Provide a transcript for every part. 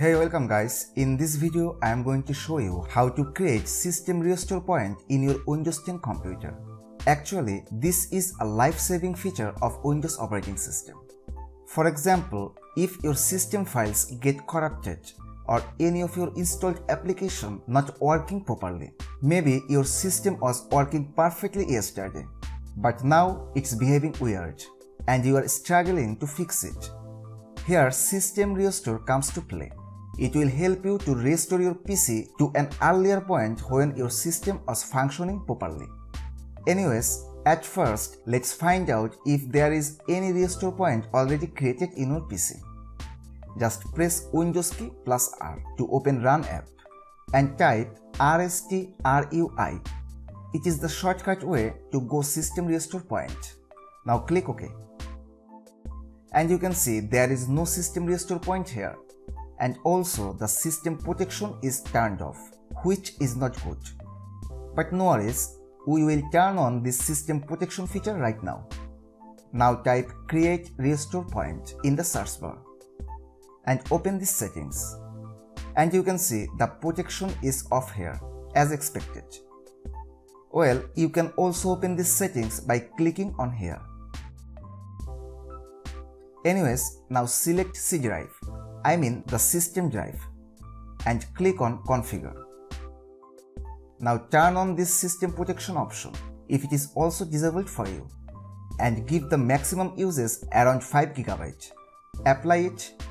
Hey welcome guys, in this video I am going to show you how to create system restore point in your Windows 10 computer. Actually, this is a life-saving feature of Windows operating system. For example, if your system files get corrupted or any of your installed application not working properly. Maybe your system was working perfectly yesterday, but now it's behaving weird and you are struggling to fix it. Here system restore comes to play. It will help you to restore your PC to an earlier point when your system was functioning properly. Anyways, at first, let's find out if there is any restore point already created in your PC. Just press Windows key plus R to open Run app and type RSTRUI. It is the shortcut way to go system restore point. Now click OK. And you can see there is no system restore point here and also the system protection is turned off, which is not good. But no worries, we will turn on this system protection feature right now. Now type create restore point in the search bar and open the settings. And you can see the protection is off here as expected. Well, you can also open the settings by clicking on here. Anyways, now select C drive I mean the system drive and click on configure. Now turn on this system protection option if it is also disabled for you and give the maximum uses around 5 GB. Apply it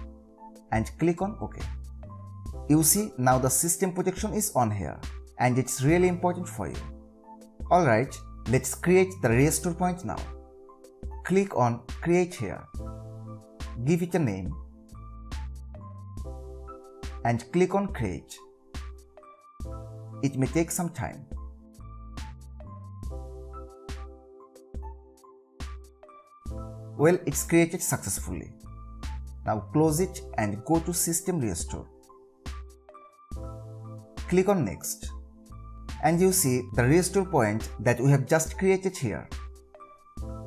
and click on OK. You see now the system protection is on here and it's really important for you. Alright, let's create the restore point now. Click on create here. Give it a name and click on create. It may take some time. Well, it's created successfully. Now close it and go to system restore. Click on next. And you see the restore point that we have just created here.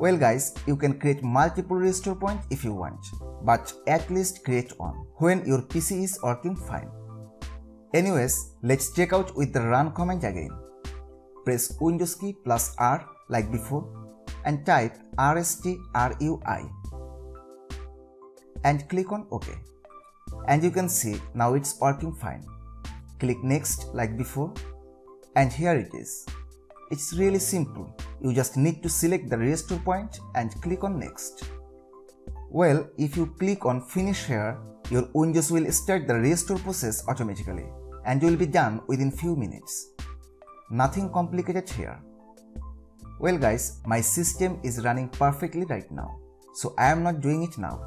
Well guys, you can create multiple restore points if you want, but at least create one when your PC is working fine. Anyways, let's check out with the run command again. Press Windows key plus R like before and type rstrui and click on OK. And you can see now it's working fine. Click next like before and here it is. It's really simple. You just need to select the restore point and click on next. Well, if you click on finish here, your Windows will start the restore process automatically and you will be done within few minutes. Nothing complicated here. Well guys, my system is running perfectly right now, so I am not doing it now.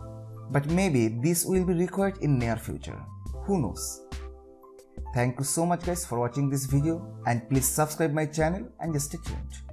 But maybe this will be required in near future. Who knows? Thank you so much guys for watching this video and please subscribe my channel and just stay tuned.